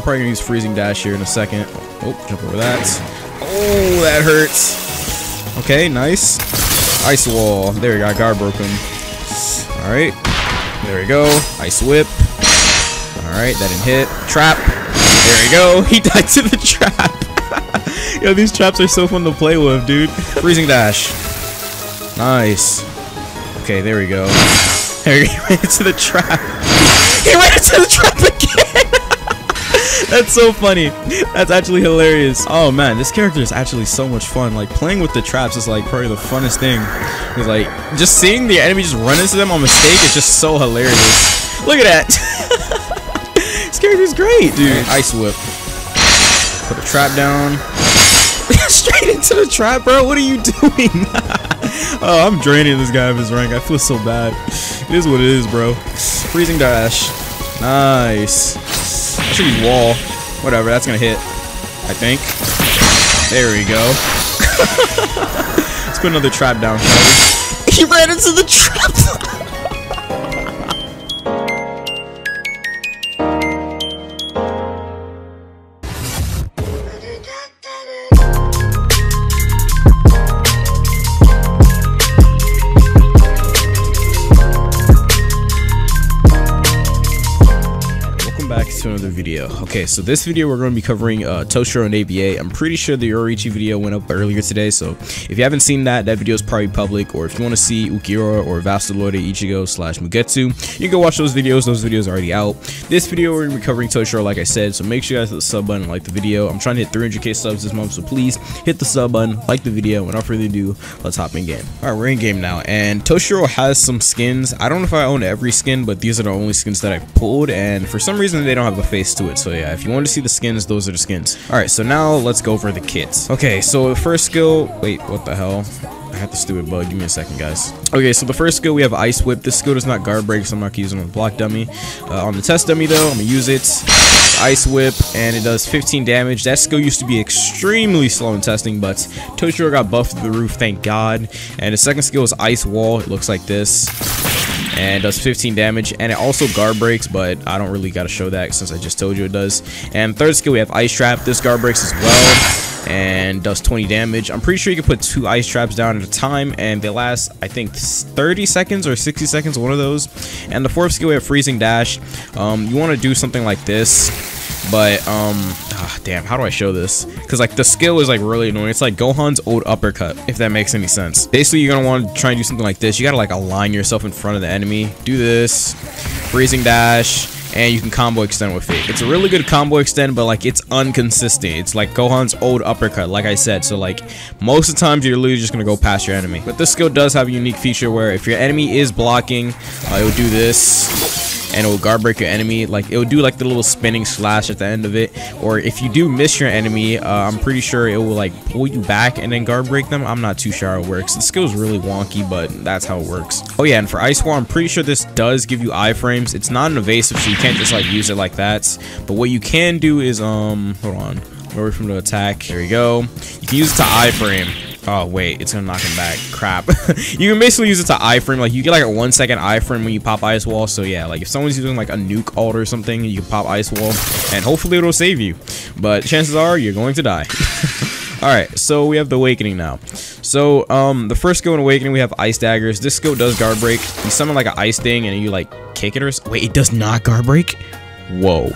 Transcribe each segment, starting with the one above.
I'm probably gonna use freezing dash here in a second. Oh, jump over that. Oh, that hurts. Okay, nice. Ice wall. There we go. Guard broken. All right. There we go. Ice whip. All right, that didn't hit. Trap. There we go. He died to the trap. Yo, these traps are so fun to play with, dude. Freezing dash. Nice. Okay, there we go. There he ran into the trap. He ran into the trap again. That's so funny. That's actually hilarious. Oh man, this character is actually so much fun. Like playing with the traps is like probably the funnest thing. Cause like just seeing the enemy just run into them on mistake is just so hilarious. Look at that. this character's great, dude. Ice whip. Put a trap down. Straight into the trap, bro. What are you doing? oh, I'm draining this guy of his rank. I feel so bad. It is what it is, bro. Freezing dash. Nice. Use wall. Whatever, that's gonna hit. I think. There we go. Let's put another trap down, He ran into the trap! Okay, so this video we're going to be covering uh, Toshiro and ABA. I'm pretty sure the Yoruichi video went up earlier today, so if you haven't seen that, that video is probably public, or if you want to see Ulquiorra or Vasto Ichigo slash Mugetsu, you can go watch those videos. Those videos are already out. This video we're going to be covering Toshiro, like I said, so make sure you guys hit the sub button and like the video. I'm trying to hit 300k subs this month, so please hit the sub button, like the video, and without further ado, let's hop in game. Alright, we're in game now, and Toshiro has some skins. I don't know if I own every skin, but these are the only skins that I've pulled, and for some reason they don't have a face to it, so yeah, if you want to see the skins, those are the skins. Alright, so now let's go over the kits. Okay, so first skill, wait, what the hell? I have the stupid bug. Give me a second, guys. Okay, so the first skill we have Ice Whip. This skill does not guard break, so I'm not using on the block dummy. Uh, on the test dummy, though, I'm gonna use it. Ice Whip, and it does 15 damage. That skill used to be extremely slow in testing, but Toshiro got buffed to the roof, thank God. And the second skill is Ice Wall. It looks like this and does 15 damage and it also guard breaks but I don't really got to show that since I just told you it does. And third skill we have ice trap. This guard breaks as well and does 20 damage. I'm pretty sure you can put two ice traps down at a time and they last I think 30 seconds or 60 seconds one of those. And the fourth skill we have freezing dash. Um, you want to do something like this but, um, oh, damn, how do I show this? Because, like, the skill is, like, really annoying. It's like Gohan's old uppercut, if that makes any sense. Basically, you're going to want to try and do something like this. You got to, like, align yourself in front of the enemy. Do this. Freezing dash and you can combo extend with it. It's a really good combo extend, but like it's inconsistent. It's like Gohan's old uppercut, like I said. So like most of the times you're literally just gonna go past your enemy. But this skill does have a unique feature where if your enemy is blocking, uh, it will do this and it will guard break your enemy. Like it will do like the little spinning slash at the end of it. Or if you do miss your enemy uh, I'm pretty sure it will like pull you back and then guard break them. I'm not too sure how it works. The skill is really wonky but that's how it works. Oh yeah and for ice wall I'm pretty sure this does give you iframes. It's not an evasive so you can't just like use it like that. But what you can do is um hold on. Away from the attack. There we go. You can use it to iframe Oh, wait, it's gonna knock him back. Crap. you can basically use it to iframe. Like, you get like a one second iframe when you pop Ice Wall. So, yeah, like if someone's using like a nuke ult or something, you can pop Ice Wall and hopefully it'll save you. But chances are you're going to die. Alright, so we have the Awakening now. So, um, the first skill in Awakening, we have Ice Daggers. This skill does guard break. You summon like an ice thing and you like kick it or Wait, it does not guard break? Whoa.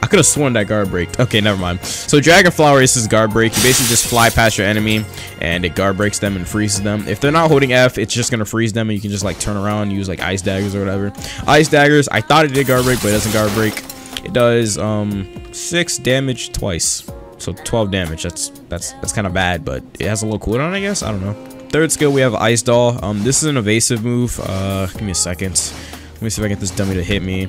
I could have sworn that guard break. Okay, never mind. So Dragon Flower is his guard break. You basically just fly past your enemy and it guard breaks them and freezes them. If they're not holding F, it's just to freeze them and you can just like turn around and use like ice daggers or whatever. Ice daggers, I thought it did guard break, but it doesn't guard break. It does um 6 damage twice. So 12 damage. That's that's that's kind of bad, but it has a little cooldown, I guess. I don't know. Third skill, we have Ice Doll. Um, this is an evasive move. Uh, give me a second. Let me see if I get this dummy to hit me.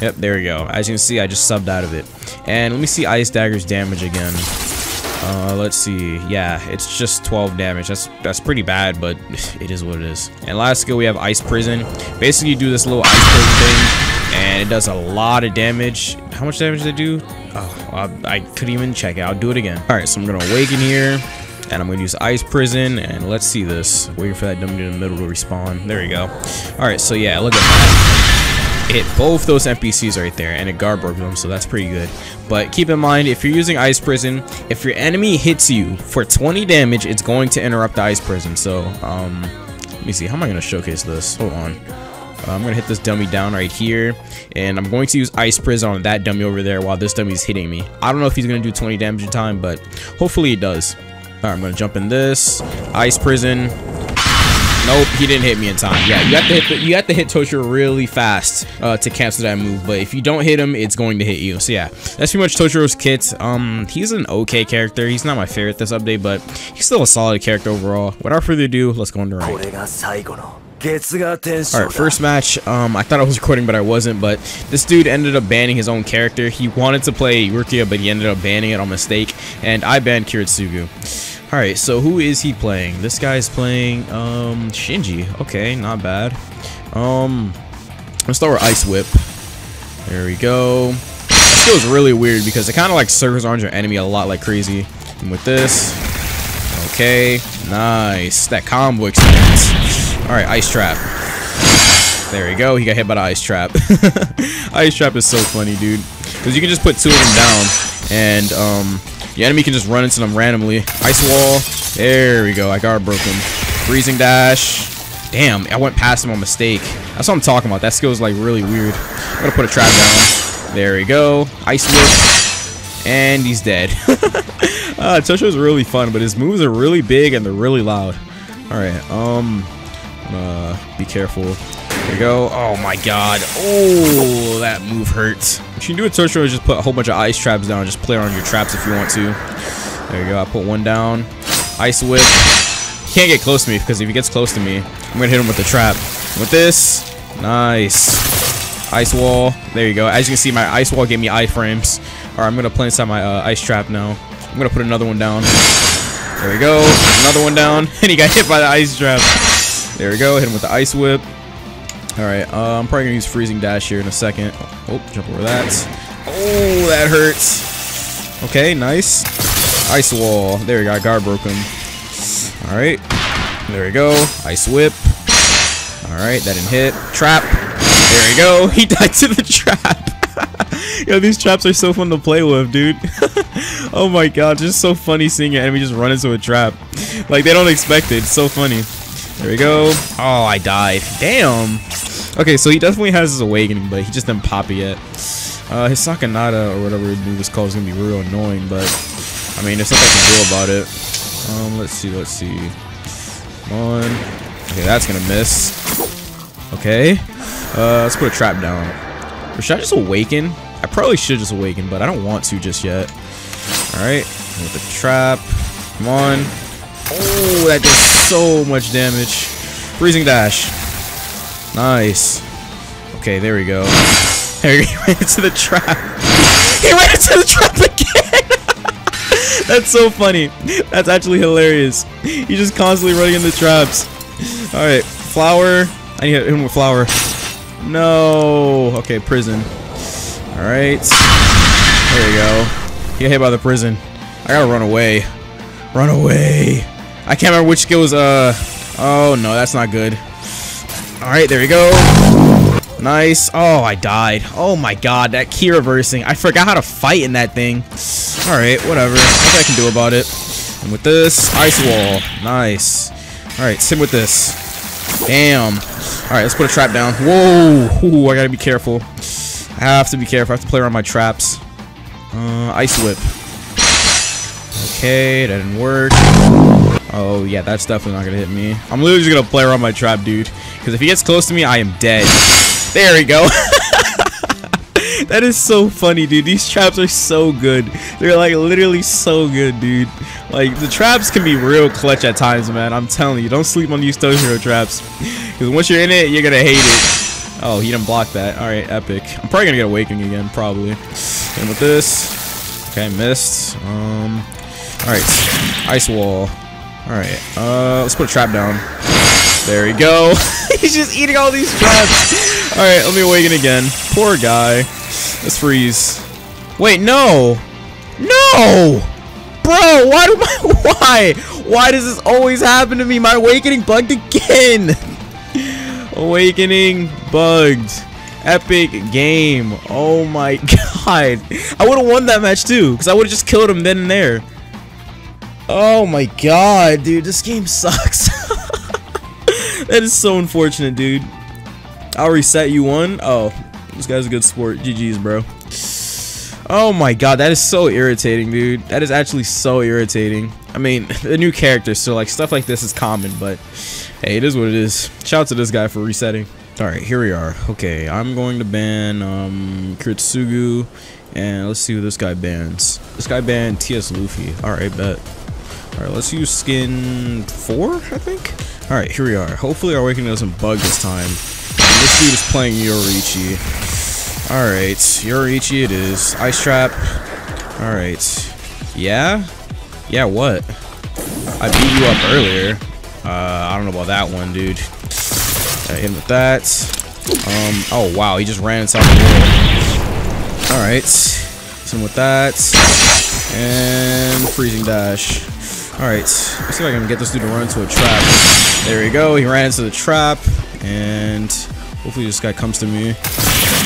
Yep, there we go. As you can see, I just subbed out of it. And let me see Ice Dagger's damage again. Uh, let's see. Yeah, it's just 12 damage. That's that's pretty bad, but it is what it is. And last skill, we have Ice Prison. Basically, you do this little Ice Prison thing, and it does a lot of damage. How much damage does it do? Oh, I, I couldn't even check it. I'll do it again. All right, so I'm going to Awaken here. And I'm going to use Ice Prison, and let's see this. Waiting for that dummy in the middle to respawn. There we go. Alright, so yeah, look at that. Hit both those NPCs right there, and it guard broke them, so that's pretty good. But keep in mind, if you're using Ice Prison, if your enemy hits you for 20 damage, it's going to interrupt the Ice Prison. So, um, let me see, how am I going to showcase this? Hold on. Uh, I'm going to hit this dummy down right here, and I'm going to use Ice Prison on that dummy over there while this dummy is hitting me. I don't know if he's going to do 20 damage in time, but hopefully he does. Alright, I'm going to jump in this. Ice Prison. Nope, he didn't hit me in time. Yeah, you have to hit the, you have to hit Toshiro really fast uh, to cancel that move. But if you don't hit him, it's going to hit you. So yeah, that's pretty much Toshiro's kit. Um, he's an okay character. He's not my favorite this update, but he's still a solid character overall. Without further ado, let's go into rank. Alright, first match, um, I thought I was recording, but I wasn't, but this dude ended up banning his own character. He wanted to play Rukia, but he ended up banning it on mistake, and I banned Kiritsugu. Alright, so who is he playing? This guy's playing, um, Shinji. Okay, not bad. Um, let's start with Ice Whip. There we go. This feels really weird because it kind of like circles around your enemy a lot like crazy. And with this, okay, nice. That combo expands. Alright, Ice Trap. There we go. He got hit by the Ice Trap. ice Trap is so funny, dude. Because you can just put two of them down and, um, the enemy can just run into them randomly. Ice wall. There we go. I got broke him. Freezing dash. Damn, I went past him on mistake. That's what I'm talking about. That skill is like really weird. I'm gonna put a trap down. There we go. Ice whip. And he's dead. uh, is really fun, but his moves are really big and they're really loud. Alright, um, uh, be careful. There we go. Oh my god. Oh, that move hurts. What you can do with Toshiro is just put a whole bunch of ice traps down. Just play around your traps if you want to. There you go. I put one down. Ice whip. He can't get close to me because if he gets close to me, I'm going to hit him with the trap. With this, nice. Ice wall. There you go. As you can see, my ice wall gave me iframes. Alright, I'm going to play inside my uh, ice trap now. I'm going to put another one down. There we go. Another one down. And he got hit by the ice trap. There we go. Hit him with the ice whip. Alright, uh, I'm probably going to use Freezing Dash here in a second. Oh, jump over that. Oh, that hurts. Okay, nice. Ice Wall. There we go. Guard broke him. Alright. There we go. Ice Whip. Alright, that didn't hit. Trap. There we go. He died to the trap. Yo, these traps are so fun to play with, dude. oh my god, just so funny seeing an enemy just run into a trap. Like, they don't expect it. It's so funny. There we go. Oh, I died. Damn. Okay, so he definitely has his awakening, but he just didn't pop it yet. Uh, his Sakanade, or whatever move is called, is going to be real annoying, but, I mean, there's nothing I can do about it. Um, let's see, let's see. Come on. Okay, that's going to miss. Okay. Uh, let's put a trap down. Or should I just awaken? I probably should just awaken, but I don't want to just yet. Alright, with the trap. Come on. Oh, that does so much damage. Freezing dash. Nice. Okay, there we go. There he ran into the trap. He ran into the trap again. That's so funny. That's actually hilarious. He's just constantly running into traps. Alright, flower. I need to hit him with flower. No. Okay, prison. Alright. There you go. He got hit by the prison. I gotta run away. Run away. I can't remember which skill was, uh... Oh, no, that's not good. Alright, there we go. Nice. Oh, I died. Oh my god, that key reversing. I forgot how to fight in that thing. Alright, whatever. Nothing I can do about it. And with this, ice wall. Nice. Alright, sim with this. Damn. Alright, let's put a trap down. Whoa. Ooh, I gotta be careful. I have to be careful. I have to play around my traps. Uh, ice whip. Okay, that didn't work. Oh, yeah, that's definitely not gonna hit me. I'm literally just gonna play around my trap, dude. Because if he gets close to me, I am dead. There we go. that is so funny, dude. These traps are so good. They're like literally so good, dude. Like the traps can be real clutch at times, man. I'm telling you, don't sleep on these Toshiro traps. Because once you're in it, you're gonna hate it. Oh, he didn't block that. All right, epic. I'm probably gonna get awakening again, probably. And with this, okay, missed. Um, all right, ice wall. All right, uh, let's put a trap down. There we go. He's just eating all these traps. All right, let me awaken again. Poor guy. Let's freeze. Wait, no. No. Bro, why do my, why? Why does this always happen to me? My awakening bugged again. awakening bugged. Epic game. Oh my god. I would have won that match too, because I would have just killed him then and there. Oh my god, dude. This game sucks. that is so unfortunate, dude. I'll reset you one. Oh, this guy's a good sport. GG's, bro. Oh my god, that is so irritating, dude. That is actually so irritating. I mean, the new character, so like stuff like this is common, but hey, it is what it is. Shout out to this guy for resetting. Alright, here we are. Okay, I'm going to ban um, Kiritsugu, and let's see who this guy bans. This guy banned TS Luffy. Alright, bet. Alright, let's use skin 4, I think? Alright, here we are. Hopefully our awakening doesn't bug this time. And this dude is playing Yoruichi. Alright, Yoruichi it is. Ice Trap. Alright. Yeah? Yeah, what? I beat you up earlier. Uh, I don't know about that one, dude. Hit him with that. Um, oh wow, he just ran inside the wall. Alright. Hit him with that. And freezing dash. Alright, let's see if I can get this dude to run into a trap. There we go, he ran into the trap. And hopefully this guy comes to me.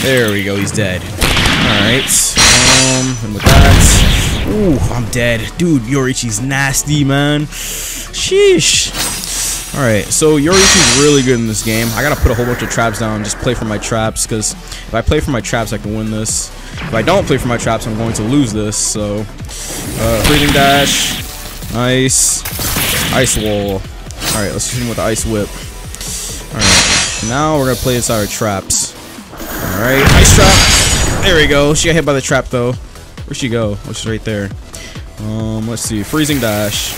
There we go, he's dead. Alright. Um, and with that. Ooh, I'm dead. Dude, Yoruichi's nasty, man. Sheesh. Alright, so Yoruichi's really good in this game. I gotta put a whole bunch of traps down just play for my traps, because if I play for my traps, I can win this. If I don't play for my traps, I'm going to lose this, so... Uh, freezing dash. Nice. Ice wall. Alright, let's hit him with ice whip. Alright, now we're gonna play inside our traps. Alright, ice trap. There we go. She got hit by the trap, though. Where'd she go? Oh, she's right there. Um, let's see. Freezing dash.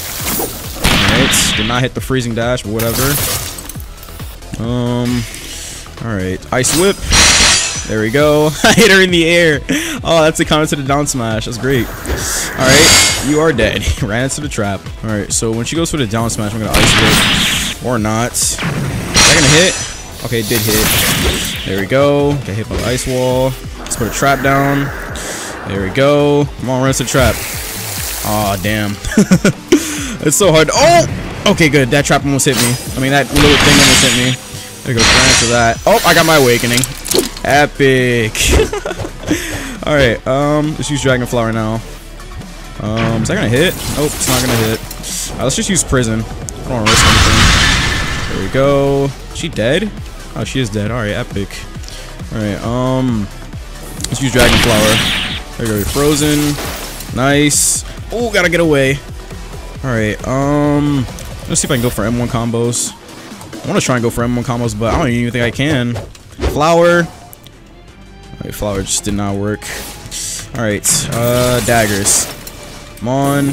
Alright, did not hit the freezing dash, but whatever. Um, alright, ice whip. There we go. I hit her in the air. Oh, that's a counter to the down smash. That's great. Alright, you are dead. Ran into the trap. Alright, so when she goes for the down smash, I'm gonna ice whip. Or not. Is that gonna hit? Okay, it did hit. There we go. Get hit by the ice wall. Let's put a trap down. There we go. Come on, run into the trap. Aw, oh, damn. It's so hard. Oh! Okay, good. That trap almost hit me. I mean, that little thing almost hit me. There goes right into that. Oh, I got my awakening. Epic. Alright, um, let's use Dragon Flower now. Um, is that gonna hit? Nope, it's not gonna hit. Right, let's just use Prison. I don't wanna risk anything. There we go. She dead? Oh, she is dead. Alright, epic. Alright, um, let's use Dragon Flower. There we go, Frozen. Nice. Oh, gotta get away. Alright, um, let's see if I can go for M1 combos. I want to try and go for M1 combos, but I don't even think I can. Flower. Alright, flower just did not work. Alright, uh, daggers. Come on.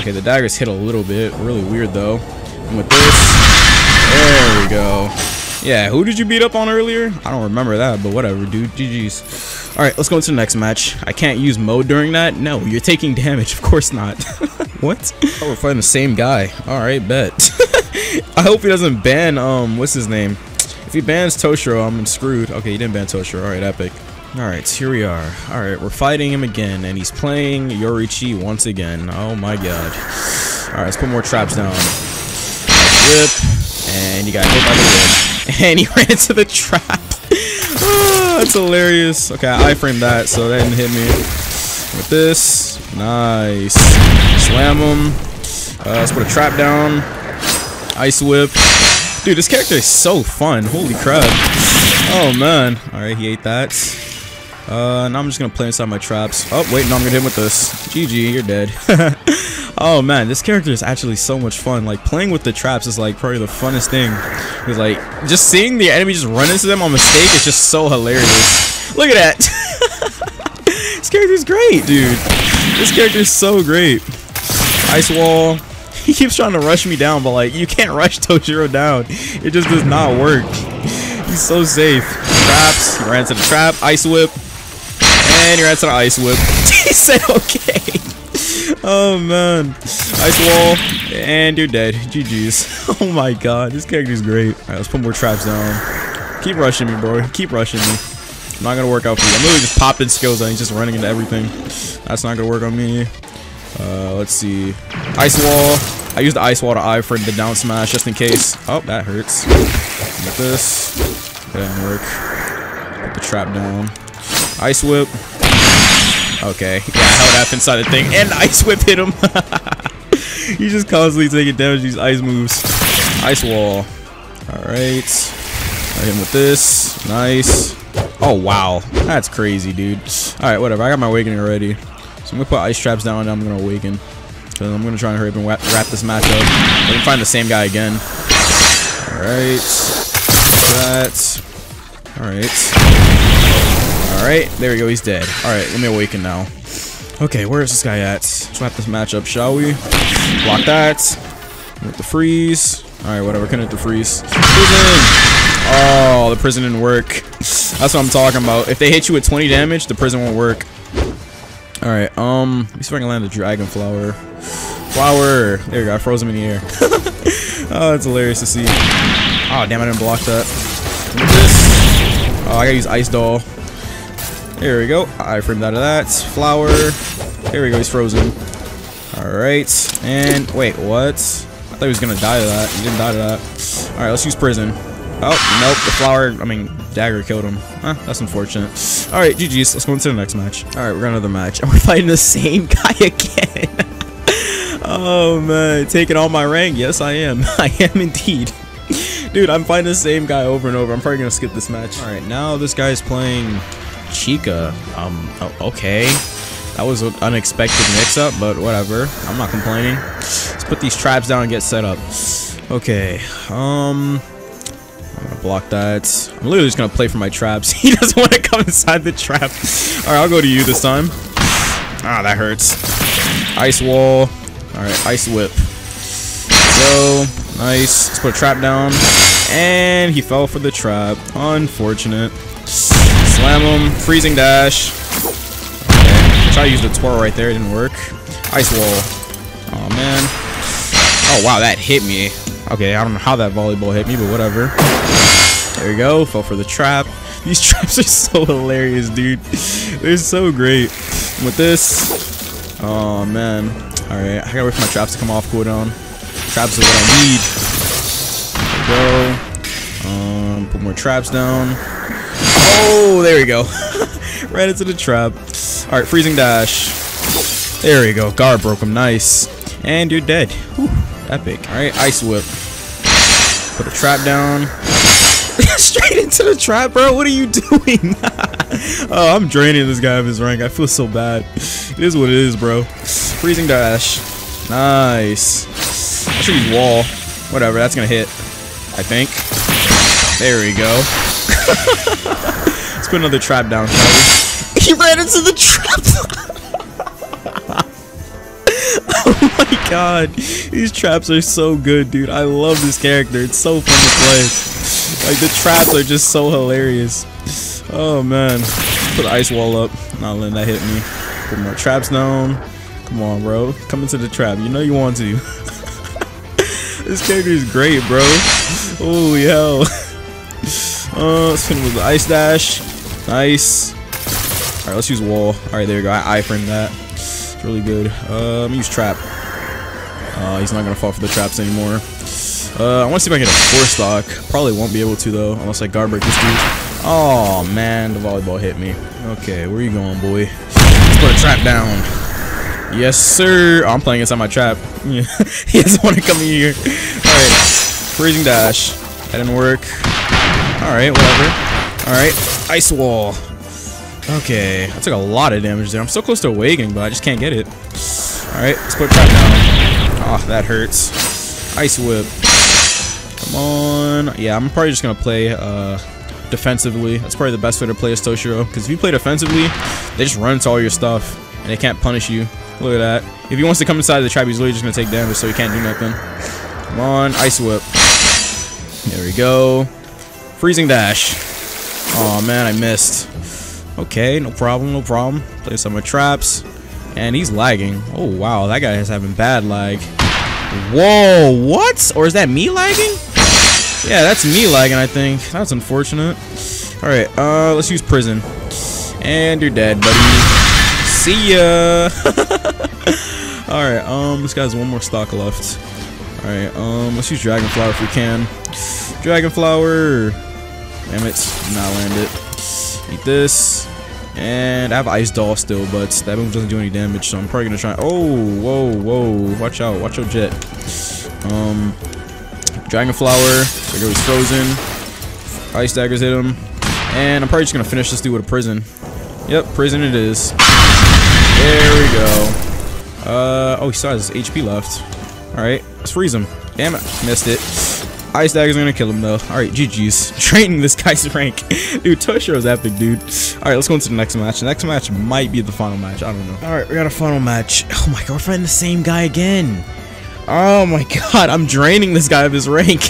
Okay, the daggers hit a little bit. Really weird, though. And with this, there we go. Yeah, who did you beat up on earlier? I don't remember that, but whatever, dude. GG's. Alright, let's go into the next match. I can't use mode during that? No, you're taking damage. Of course not. what? Oh, we're fighting the same guy. Alright, bet. I hope he doesn't ban, um, what's his name? If he bans Toshiro, I'm screwed. Okay, he didn't ban Toshiro. Alright, epic. Alright, here we are. Alright, we're fighting him again, and he's playing Yoruichi once again. Oh my god. Alright, let's put more traps down. Whip. And he got hit by the whip. And he ran into the trap. oh, that's hilarious. Okay, I framed that, so that didn't hit me. With this. Nice. Slam him. Uh, let's put a trap down. Ice whip. Dude, this character is so fun. Holy crap. Oh, man. Alright, he ate that. Uh, now I'm just gonna play inside my traps. Oh, wait, no, I'm gonna hit him with this. GG, you're dead. oh man, this character is actually so much fun. Like, playing with the traps is like probably the funnest thing. Because like, just seeing the enemy just run into them on mistake is just so hilarious. Look at that. this character's great, dude. This character is so great. Ice wall. He keeps trying to rush me down, but like, you can't rush Toshiro down. It just does not work. He's so safe. Traps. He ran into the trap. Ice whip. And you're at an ice whip. he said okay. Oh man. Ice wall. And you're dead. GG's. Oh my god. This character's great. Alright, let's put more traps down. Keep rushing me, bro. Keep rushing me. I'm Not gonna work out for you. I'm literally just popping skills and he's just running into everything. That's not gonna work on me. Uh, let's see. Ice wall. I used the ice wall to eye for the down smash just in case. Oh, that hurts. Get this. That didn't work. Put the trap down. Ice whip. Okay. Yeah, I held F inside the thing. And ice whip hit him. He's just constantly taking damage these ice moves. Ice wall. Alright. Hit him with this. Nice. Oh, wow. That's crazy, dude. Alright, whatever. I got my awakening already. So I'm gonna put ice traps down and I'm gonna awaken. So I'm gonna try and hurry up and wrap, wrap this match up. I can find the same guy again. Alright. That. Alright. Alright, there we go, he's dead. Alright, let me awaken now. Okay, where is this guy at? Let's wrap this match up, shall we? Block that. With the freeze. Alright, whatever, hit the freeze. Prison! Oh, the prison didn't work. That's what I'm talking about. If they hit you with 20 damage, the prison won't work. Alright, um, let me see if I can land the dragon flower. Flower! There you go, I froze him in the air. oh, it's hilarious to see. Oh, damn, I didn't block that. Oh, I gotta use ice doll. There we go. I framed out of that. Flower. There we go, he's frozen. Alright, and wait, what? I thought he was gonna die to that. He didn't die to that. Alright, let's use prison. Oh, nope, the flower, I mean, dagger killed him. Huh, that's unfortunate. Alright, GG's, let's go into the next match. Alright, we're got another match. And we're fighting the same guy again. oh, man, taking all my rank. Yes, I am. I am indeed. Dude, I'm fighting the same guy over and over. I'm probably gonna skip this match. Alright, now this guy's playing Chica. Um, oh, okay. That was an unexpected mix-up, but whatever. I'm not complaining. Let's put these traps down and get set up. Okay, um... Block that. I'm literally just gonna play for my traps. he doesn't want to come inside the trap. Alright, I'll go to you this time. Ah, that hurts. Ice wall. Alright, ice whip. Go. Nice. Let's put a trap down. And he fell for the trap. Unfortunate. Slam him. Freezing dash. Okay. Try to use the twirl right there. It didn't work. Ice wall. Oh, man. Oh, wow. That hit me. Okay, I don't know how that volleyball hit me, but whatever. There we go. Fell for the trap. These traps are so hilarious, dude. They're so great. With this, oh man. All right, I gotta wait for my traps to come off cooldown. Traps are what I need. Go. Um, put more traps down. Oh, there we go. right into the trap. All right, freezing dash. There we go. Guard broke him. Nice. And you're dead. Whew, epic. All right, ice whip. Put a trap down. Straight into the trap, bro. What are you doing? oh, I'm draining this guy of his rank. I feel so bad. It is what it is, bro. Freezing dash. Nice. I should use wall. Whatever, that's gonna hit. I think. There we go. Let's put another trap down, He ran into the trap. oh my god. These traps are so good, dude. I love this character. It's so fun to play. Like, the traps are just so hilarious. Oh, man. Put the ice wall up. Not letting that hit me. Put more traps down. Come on, bro. Come into the trap. You know you want to. this character is great, bro. Holy hell. Uh, let's finish with the ice dash. Nice. Alright, let's use wall. Alright, there we go. I iframed that. It's really good. Uh, I'm use trap. Uh, he's not gonna fall for the traps anymore. Uh, I want to see if I can get a four stock. Probably won't be able to though, unless I guard break this dude. Oh man, the volleyball hit me. Okay, where are you going, boy? Let's put a trap down. Yes, sir. Oh, I'm playing inside my trap. he doesn't want to come here. All right, freezing dash. That didn't work. All right, whatever. All right, ice wall. Okay, I took a lot of damage there. I'm so close to awakening, but I just can't get it. All right, let's put trap down. Oh, that hurts. Ice whip. Come on. Yeah, I'm probably just gonna play uh, defensively. That's probably the best way to play as Toshiro. Because if you play defensively, they just run into all your stuff and they can't punish you. Look at that. If he wants to come inside the trap, he's literally just gonna take damage, so he can't do nothing. Come on, ice whip. There we go. Freezing dash. Oh man, I missed. Okay, no problem, no problem. Play some of traps. And he's lagging. Oh wow, that guy is having bad lag. Whoa, what? Or is that me lagging? Yeah, that's me lagging, I think. That's unfortunate. Alright, uh, let's use prison. And you're dead, buddy. See ya! Alright, um, this guy's one more stock left. Alright, um, let's use Dragon Flower if we can. Dragon Flower! Damn it, not land it. Eat this. And I have Ice Doll still, but that move doesn't do any damage, so I'm probably gonna try. Oh, whoa, whoa! Watch out! Watch out, Jet. Um, Dragon Flower. There goes Frozen. Ice daggers hit him, and I'm probably just gonna finish this dude with a prison. Yep, prison it is. There we go. Uh, oh, he still has HP left. All right, let's freeze him. Damn it, missed it. Ice Dagger's gonna kill him though. Alright, GG's. Training this guy's rank. dude, Toshiro's epic, dude. Alright, let's go into the next match. The next match might be the final match. I don't know. Alright, we got a final match. Oh my god, we're fighting the same guy again. Oh my god, I'm draining this guy of his rank.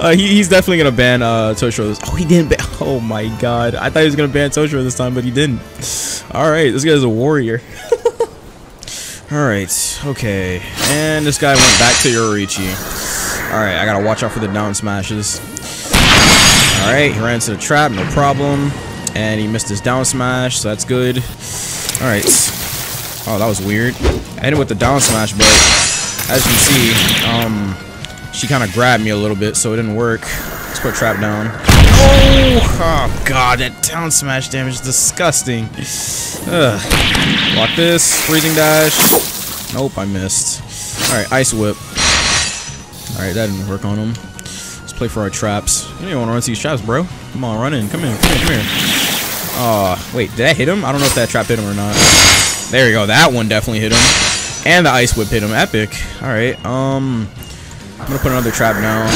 uh, he, he's definitely gonna ban uh, Toshiro. This. Oh, he didn't ban. Oh my god. I thought he was gonna ban Toshiro this time, but he didn't. Alright, this guy's a warrior. Alright, okay. And this guy went back to Yoruichi. Alright, I gotta watch out for the down smashes. Alright, he ran into the trap, no problem. And he missed his down smash, so that's good. Alright. Oh, that was weird. I hit it with the down smash, but as you can see, um, she kind of grabbed me a little bit, so it didn't work. Let's put trap down. Oh, oh god, that down smash damage is disgusting. Ugh. Block this, freezing dash. Nope, I missed. Alright, ice whip. Alright, that didn't work on him. Let's play for our traps. You don't want to run these traps, bro. Come on, run in. Come come in, come here. Oh, wait, did that hit him? I don't know if that trap hit him or not. There you go. That one definitely hit him. And the ice whip hit him. Epic. Alright, um... I'm gonna put another trap now.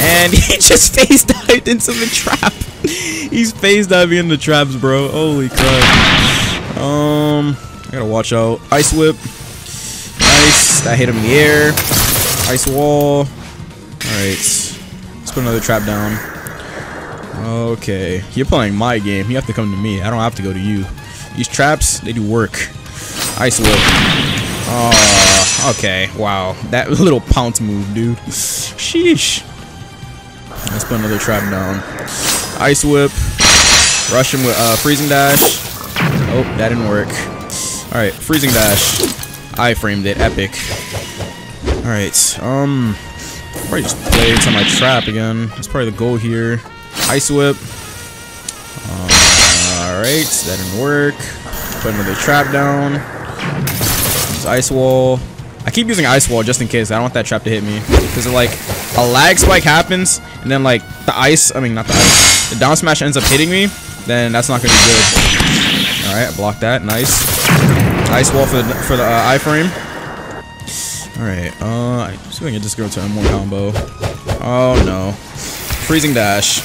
And he just face dived into the trap. He's face diving into traps, bro. Holy crap. Um, I gotta watch out. Ice whip. Nice. That hit him in the air. Ice wall. Alright. Let's put another trap down. Okay. You're playing my game. You have to come to me. I don't have to go to you. These traps, they do work. Ice whip. Oh, okay. Wow. That little pounce move, dude. Sheesh. Let's put another trap down. Ice whip. Russian with uh, freezing dash. Oh, that didn't work. Alright, freezing dash. I framed it. Epic. Alright, um... Probably just play into my trap again. That's probably the goal here. Ice Whip. Uh, Alright, that didn't work. Put another trap down. Use Ice Wall. I keep using Ice Wall just in case. I don't want that trap to hit me. Because like, a lag spike happens, and then like, the ice, I mean, not the ice, the down smash ends up hitting me, then that's not going to be good. Alright, block that. Nice. Ice Wall for the, for the uh, iframe. Alright, uh, I see if I can just go to M1 combo. Oh no. Freezing dash.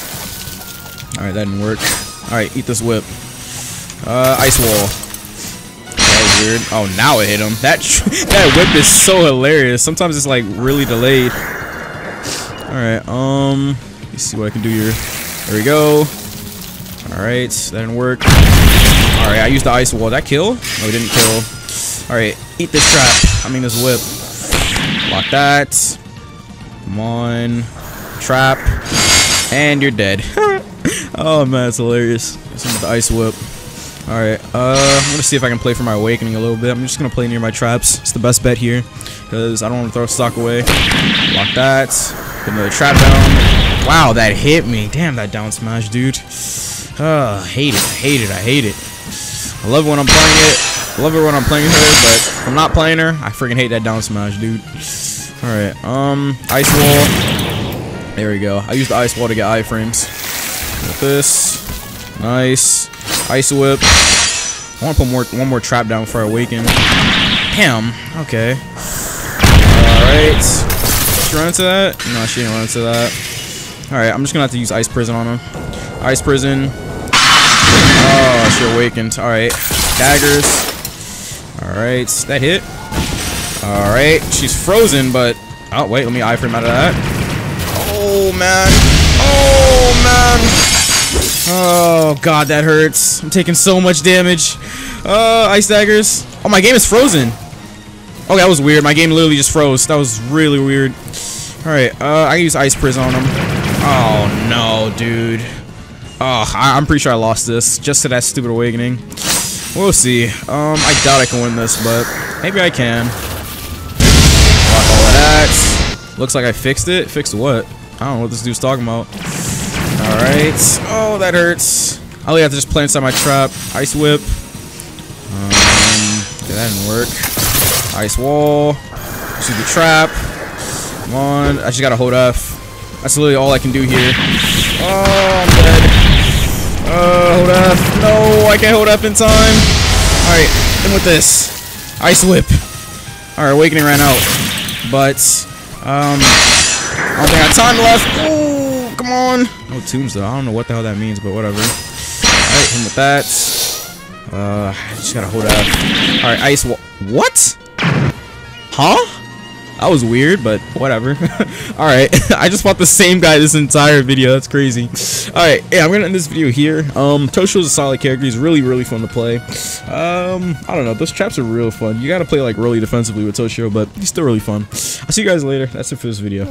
Alright, that didn't work. Alright, eat this whip. Uh, ice wall. That was weird. Oh, now it hit him. That that whip is so hilarious. Sometimes it's like really delayed. Alright, um, let's see what I can do here. There we go. Alright, that didn't work. Alright, I used the ice wall. That kill? No, it didn't kill. Alright, eat this trap. I mean this whip. Block that. Come on. Trap. And you're dead. oh man, it's hilarious. This the ice whip. Alright, uh, I'm gonna see if I can play for my awakening a little bit. I'm just gonna play near my traps. It's the best bet here. Because I don't want to throw stock away. Block that. Another trap down. Wow, that hit me. Damn, that down smash, dude. Uh, hate it. I hate it. I hate it. I love when I'm playing it. I love it when I'm playing her, but if I'm not playing her, I freaking hate that down smash, dude. Alright, um, ice wall. There we go. I used the ice wall to get iframes. With this. Nice. Ice whip. I want to put more one more trap down before I awaken. Damn. Okay. Alright. She run into that? No, she didn't run into that. Alright, I'm just gonna have to use ice prison on him. Ice prison. Oh, she awakened. Alright. Daggers. Alright, that hit. Alright, she's frozen, but... Oh, wait, let me iframe out of that. Oh, man. Oh, man. Oh, God, that hurts. I'm taking so much damage. Uh, ice daggers. Oh, my game is frozen. Oh, that was weird. My game literally just froze. That was really weird. Alright, uh, I use Ice Prison on him. Oh, no, dude. Oh, I I'm pretty sure I lost this. Just to that stupid awakening. We'll see. Um, I doubt I can win this, but maybe I can. Block all that. Looks like I fixed it. Fixed what? I don't know what this dude's talking about. Alright. Oh, that hurts. I only have to just play inside my trap. Ice whip. Um, okay, that didn't work. Ice wall. See the trap. Come on. I just gotta hold F. That's literally all I can do here. Oh, I'm dead. Uh, hold F. No, I can't hold F in time. Alright, in with this. Ice whip. Alright, awakening ran out. But, um, I don't think I have time left. Ooh, come on. No tunes though. I don't know what the hell that means, but whatever. Alright, him with that. Uh, I just gotta hold F. Alright, ice What? Huh? That was weird, but whatever. Alright, I just fought the same guy this entire video. That's crazy. Alright, yeah, I'm gonna end this video here. Um, Tosho's a solid character. He's really, really fun to play. Um, I don't know. Those traps are real fun. You gotta play like really defensively with Toshiro, but he's still really fun. I'll see you guys later. That's it for this video.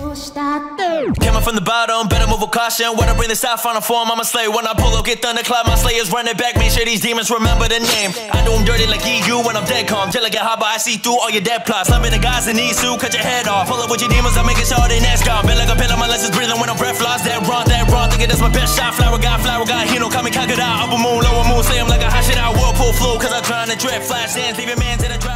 Coming from the bottom, better move with caution. When I bring this out, final form, I'm a slay. When I pull up, get thunderclap, my slayers running back. Make sure these demons remember the name. I do them dirty like EU when I'm dead calm. I get hot, but I see through all your dead plots. Slamming the guys in these two, cut your head off. Pull up with your demons, I'm making sure they next gone. Been like a pillar, my lessons breathing when I'm breath lost. That wrong, that wrong, thinking that's my best shot. Flower guy, flower guy, Hino, coming, cock it out. Upper moon, lower moon, say like a hot shit out. Whirlpool flow, cause I'm trying to drift. Flash dance, leaving man to the dry.